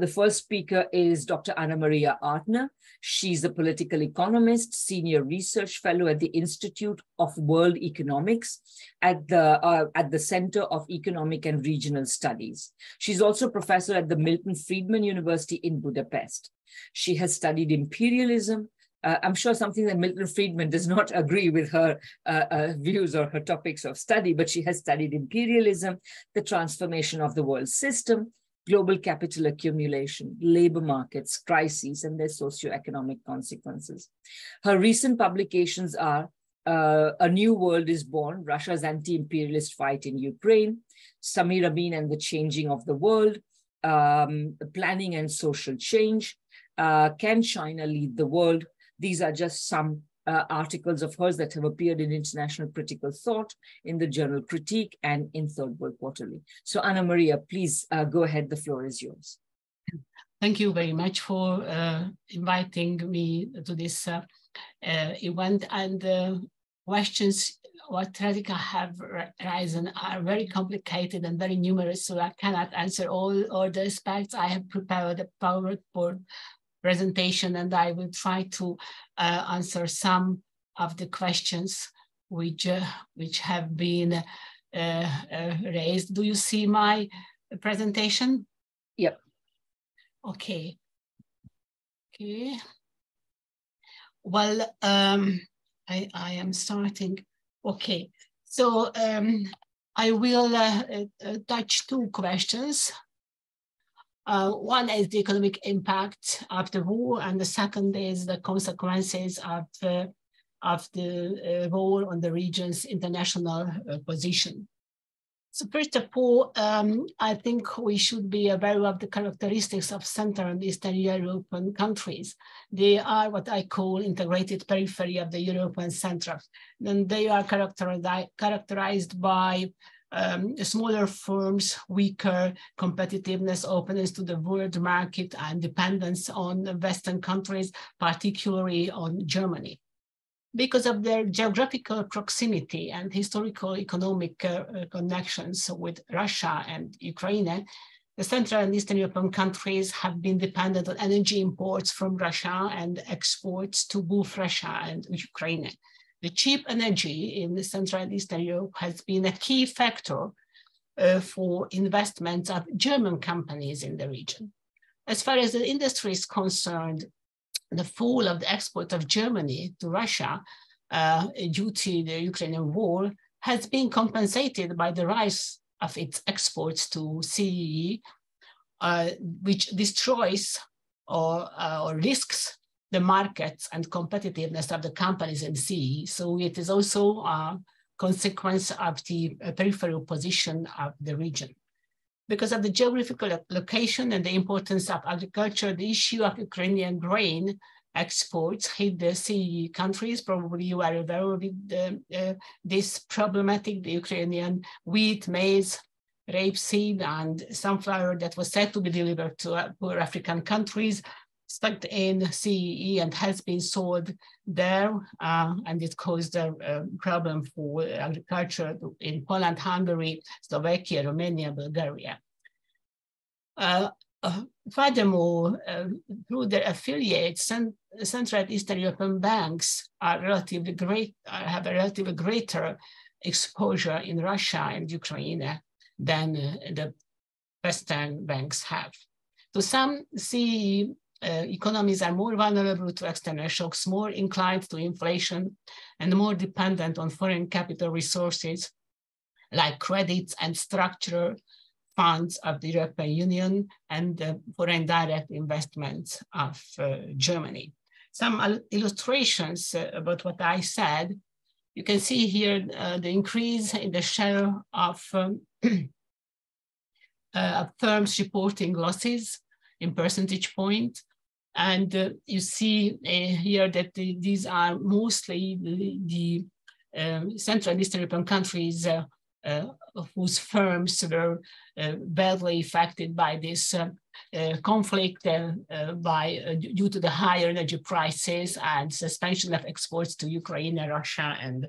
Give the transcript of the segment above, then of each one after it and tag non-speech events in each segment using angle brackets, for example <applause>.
The first speaker is Dr. Annamária Artner. She's a political economist, senior research fellow at the Institute of World Economics at the, uh, at the Center of Economic and Regional Studies. She's also professor at the Milton Friedman University in Budapest. She has studied imperialism, uh, I'm sure something that Milton Friedman does not <laughs> agree with her uh, uh, views or her topics of study, but she has studied imperialism, the transformation of the world system, global capital accumulation, labor markets, crises, and their socioeconomic consequences. Her recent publications are uh, A New World is Born, Russia's anti-imperialist fight in Ukraine, Samir Amin and the Changing of the World, um, Planning and Social Change, uh, Can China Lead the World? These are just some uh, articles of hers that have appeared in International Critical Thought, in the journal Critique, and in Third World Quarterly. So Annamária, please uh, go ahead. The floor is yours. Thank you very much for uh, inviting me to this uh, uh, event. And the questions what Radhika have risen are very complicated and very numerous, so I cannot answer all, all the aspects. I have prepared a PowerPoint presentation and I will try to uh, answer some of the questions which, uh, which have been uh, uh, raised. Do you see my presentation? Yep. Okay. Okay. Well, um, I, I am starting. Okay, so um, I will uh, uh, touch two questions. Uh, one is the economic impact of the war, and the second is the consequences of, uh, of the uh, war on the region's international uh, position. So first of all, um, I think we should be aware of the characteristics of Central and Eastern European countries. They are what I call integrated periphery of the European center. And they are characterized, characterized by um, smaller firms, weaker competitiveness, openness to the world market, and dependence on Western countries, particularly on Germany. Because of their geographical proximity and historical economic uh, connections with Russia and Ukraine, the Central and Eastern European countries have been dependent on energy imports from Russia and exports to both Russia and Ukraine the cheap energy in the Central and Eastern Europe has been a key factor uh, for investments of German companies in the region. As far as the industry is concerned, the fall of the export of Germany to Russia uh, due to the Ukrainian war has been compensated by the rise of its exports to CEE, uh, which destroys or, uh, or risks the markets and competitiveness of the companies in CE. So it is also a consequence of the peripheral position of the region. Because of the geographical location and the importance of agriculture, the issue of Ukrainian grain exports hit the CE countries. Probably you are aware of uh, this problematic, the Ukrainian wheat, maize, rapeseed, and sunflower that was said to be delivered to uh, poor African countries stuck in CEE and has been sold there, uh, and it caused a, a, problem for agriculture in Poland, Hungary, Slovakia, Romania, Bulgaria. Uh, uh, furthermore, uh, through their affiliates, Central and Eastern European banks are relatively great, uh, have a relatively greater exposure in Russia and Ukraine than uh, the Western banks have. So some see uh, economies are more vulnerable to external shocks, more inclined to inflation, and more dependent on foreign capital resources like credits and structural funds of the European Union and the foreign direct investments of uh, Germany. Some illustrations uh, about what I said. You can see here uh, the increase in the share of, um, <clears throat> uh, firms reporting losses in percentage point and uh, you see uh, here that the, these are mostly the, the um, Central and Eastern European countries uh, uh whose firms were uh, badly affected by this conflict by, due to the higher energy prices and suspension of exports to Ukraine, and Russia, and,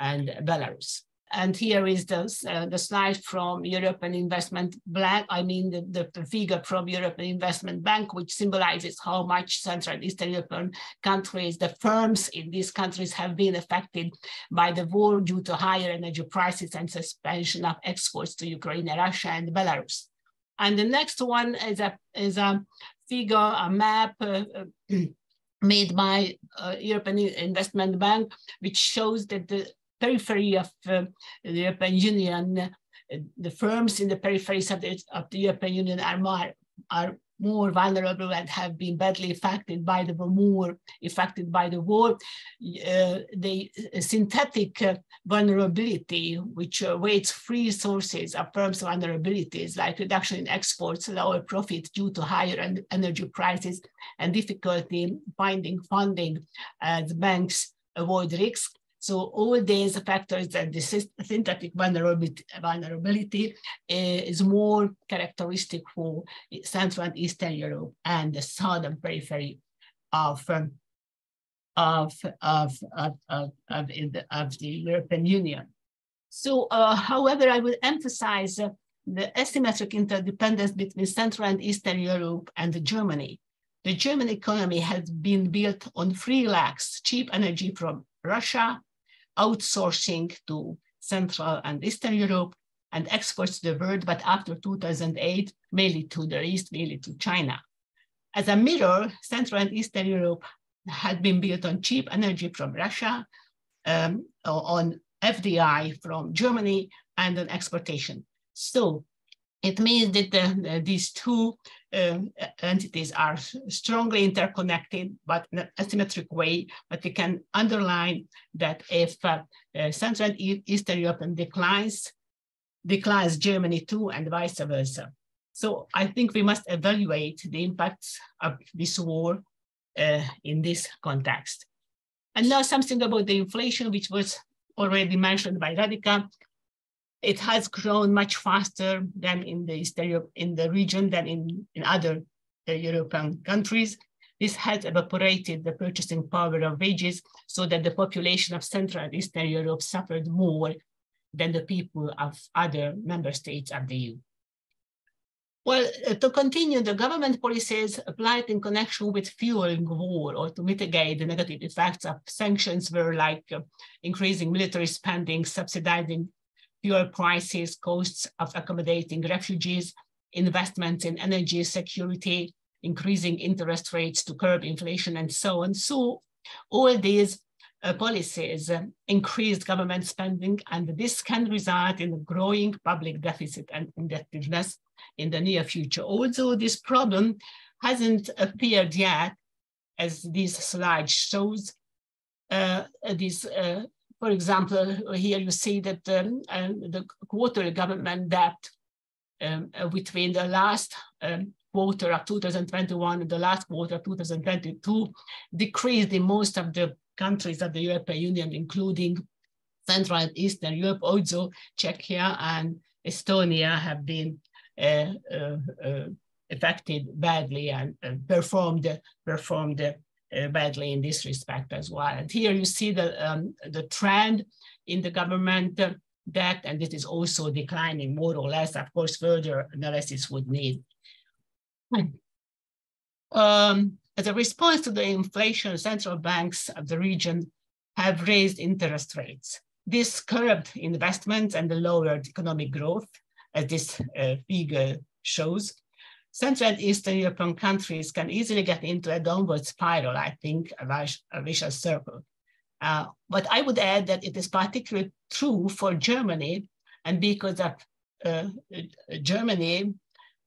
and Belarus. And here is the, uh, the slide from European Investment Bank, I mean the, the figure from European Investment Bank, which symbolizes how much Central and Eastern European countries, the firms in these countries have been affected by the war due to higher energy prices and suspension of exports to Ukraine, Russia, and Belarus. And the next one is a, is a figure, a map uh, <clears throat> made by uh, European Investment Bank, which shows that the periphery of uh, the European Union, uh, the firms in the peripheries of the, of the European Union are more, are more vulnerable and have been badly affected by the more affected by the war. Uh, the synthetic uh, vulnerability, which awaits free sources of firms' vulnerabilities, like reduction in exports, lower profit due to higher energy prices, and difficulty finding funding as banks avoid risk. So all these factors and the synthetic vulnerability, vulnerability is more characteristic for Central and Eastern Europe and the southern periphery of um, of, of, of, of, of, the, of the European Union. So, uh, however, I would emphasize uh, the asymmetric interdependence between Central and Eastern Europe and Germany. The German economy has been built on free lax, cheap energy from Russia, outsourcing to Central and Eastern Europe and exports to the world, but after 2008, mainly to the East, mainly to China. As a mirror, Central and Eastern Europe had been built on cheap energy from Russia, um, on FDI from Germany, and on exportation. So it means that the, these two uh, entities are strongly interconnected, but in an asymmetric way. But we can underline that if uh, uh, Central and Eastern Europe declines, declines Germany too, and vice versa. So I think we must evaluate the impacts of this war uh, in this context. And now something about the inflation, which was already mentioned by Radhika it has grown much faster than in the Eastern Europe, in the region than in, in other uh, European countries. This has evaporated the purchasing power of wages so that the population of Central and Eastern Europe suffered more than the people of other member states of the EU. Well, uh, to continue, the government policies applied in connection with fueling war or to mitigate the negative effects of sanctions were like uh, increasing military spending, subsidizing fuel prices, costs of accommodating refugees, investments in energy security, increasing interest rates to curb inflation, and so on. So all these uh, policies uh, increased government spending, and this can result in a growing public deficit and indebtedness in the near future. Although this problem hasn't appeared yet, as this slide shows, uh, this uh, for example, here you see that um, uh, the quarterly government debt um, uh, between the last um, quarter of 2021 and the last quarter of 2022 decreased in most of the countries of the European Union, including Central and Eastern Europe. Also, Czechia and Estonia have been uh, uh, uh, affected badly and performed performed uh, badly in this respect as well. And here you see the, um, the trend in the government debt, and this is also declining more or less. Of course, further analysis would need. Um, as a response to the inflation, central banks of the region have raised interest rates. This curbed investments and the lowered economic growth, as this uh, figure shows. Central and Eastern European countries can easily get into a downward spiral, I think, a, vicious circle. Uh, but I would add that it is particularly true for Germany, and because of uh, Germany,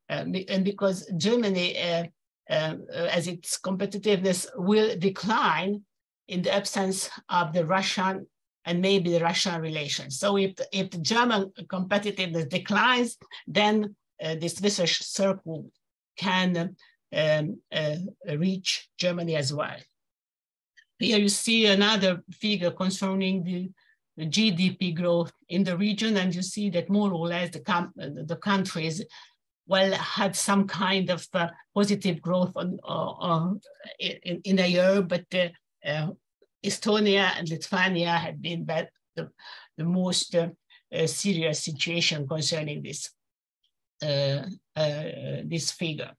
uh, and because Germany, uh, uh, as its competitiveness will decline in the absence of the Russian and maybe the Russian relations. So if, if the German competitiveness declines, then this vicious circle can um, uh, reach Germany as well. Here you see another figure concerning the, the, GDP growth in the region, and you see that more or less the, the countries well had some kind of uh, positive growth on, uh, in, in a year, but uh, uh, Estonia and Lithuania had been the, the most serious situation concerning this, uh, uh, this figure.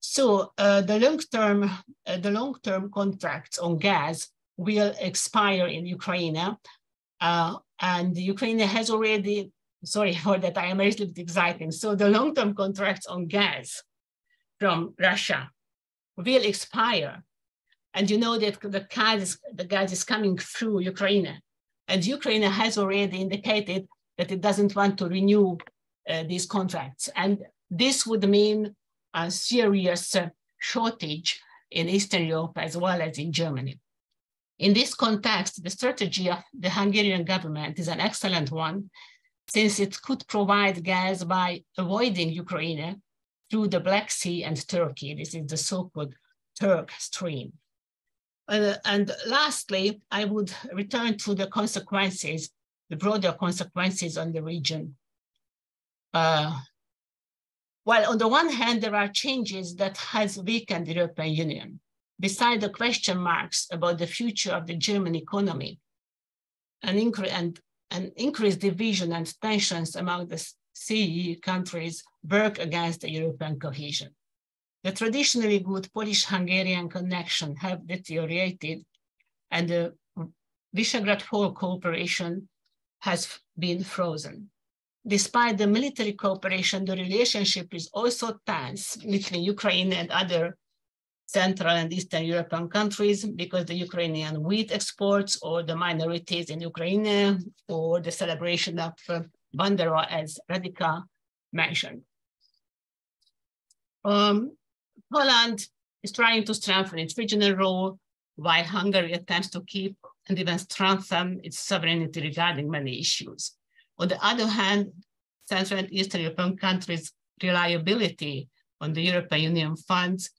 So uh, the long-term uh, the long-term contracts on gas will expire in Ukraine, uh, and Ukraine has already. Sorry <laughs> for that. I am a little bit exciting. So the long-term contracts on gas from Russia will expire, and you know that the gas the gas is coming through Ukraine, and Ukraine has already indicated that it doesn't want to renew uh, these contracts, and this would mean a serious shortage in Eastern Europe as well as in Germany. In this context, the strategy of the Hungarian government is an excellent one, since it could provide gas by avoiding Ukraine through the Black Sea and Turkey. This is the so-called Turk Stream. Uh, and lastly, I would return to the consequences, the broader consequences on the region. Uh, well, on the one hand, there are changes that has weakened the European Union. Beside the question marks about the future of the German economy, an, incre and, an increased division and tensions among the CE countries work against the European cohesion. The traditionally good Polish-Hungarian connection have deteriorated and the Visegrad 4 cooperation has been frozen despite the military cooperation, the relationship is also tense between Ukraine and other Central and Eastern European countries because the Ukrainian wheat exports or the minorities in Ukraine or the celebration of uh, Bandera as Radhika mentioned. Um, Poland is trying to strengthen its regional role while Hungary attempts to keep and even strengthen its sovereignty regarding many issues. On the other hand, Central and Eastern European countries' reliability on the European Union funds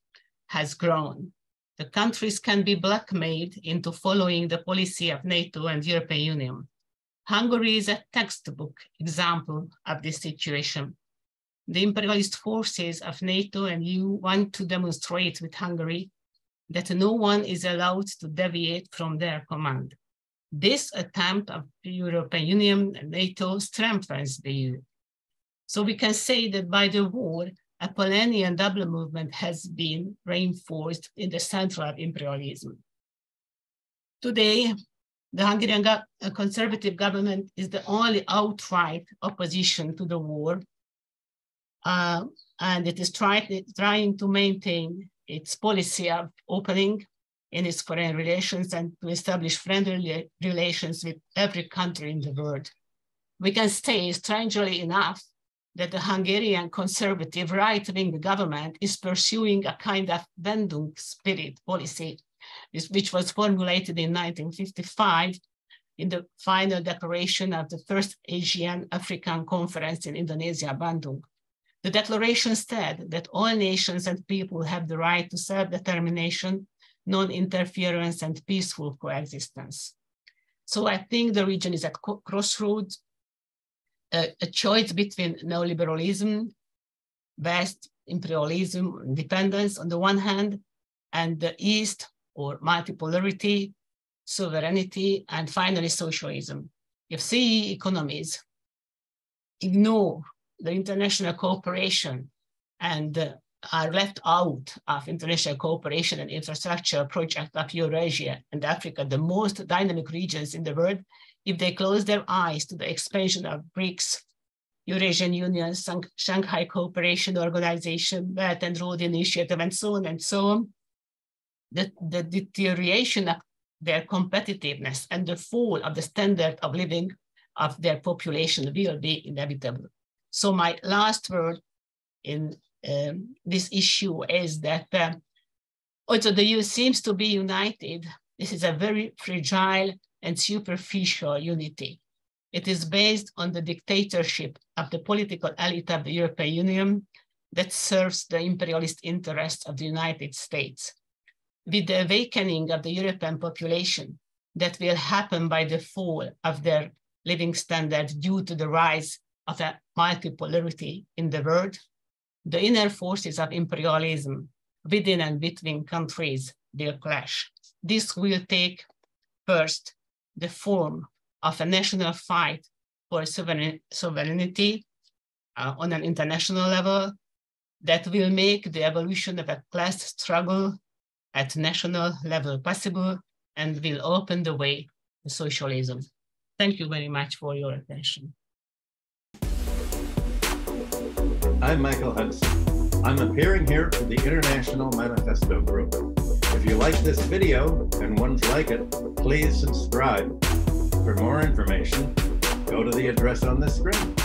has grown. The countries can be blackmailed into following the policy of NATO and European Union. Hungary is a textbook example of this situation. The imperialist forces of NATO and EU want to demonstrate with Hungary that no one is allowed to deviate from their command. This attempt of the European Union and NATO strengthens the EU. So we can say that by the war, a Polanyian double movement has been reinforced in the center of imperialism. Today, the Hungarian go conservative government is the only outright opposition to the war, uh, and it is try trying to maintain its policy of opening in its foreign relations and to establish friendly relations with every country in the world. We can say, strangely enough, that the Hungarian conservative right-wing government is pursuing a kind of Bandung spirit policy, which was formulated in 1955 in the final declaration of the first Asian African conference in Indonesia, Bandung. The declaration said that all nations and people have the right to self-determination non-interference and peaceful coexistence. So I think the region is at crossroads, a, a choice between neoliberalism, West imperialism, independence on the one hand, and the East or multipolarity, sovereignty, and finally socialism. If CE economies ignore the international cooperation and are left out of international cooperation and infrastructure projects of Eurasia and Africa, the most dynamic regions in the world, if they close their eyes to the expansion of BRICS, Eurasian Union, Shanghai Cooperation Organization, Belt and Road Initiative, and so on and so on, the, the deterioration of their competitiveness and the fall of the standard of living of their population will be inevitable. So my last word in um, this issue is that uh, although the EU seems to be united, this is a very fragile and superficial unity. It is based on the dictatorship of the political elite of the European Union that serves the imperialist interests of the United States. With the awakening of the European population that will happen by the fall of their living standard due to the rise of a multipolarity in the world, the inner forces of imperialism within and between countries will clash. This will take first the form of a national fight for sovereignty uh, on an international level that will make the evolution of a class struggle at national level possible and will open the way to socialism. Thank you very much for your attention. I'm Michael Hudson. I'm appearing here for the International Manifesto Group. If you like this video and ones like it, please subscribe. For more information, go to the address on the screen.